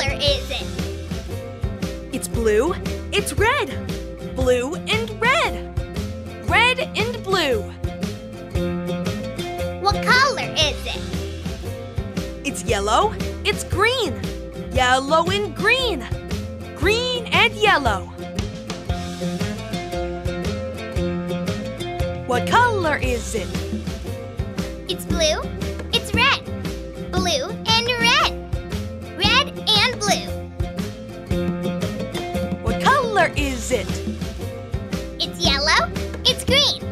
color is it? It's blue, it's red. Blue and red. Red and blue. What color is it? It's yellow, it's green. Yellow and green. Green and yellow. What color is it? It's blue, is it? It's yellow. It's green.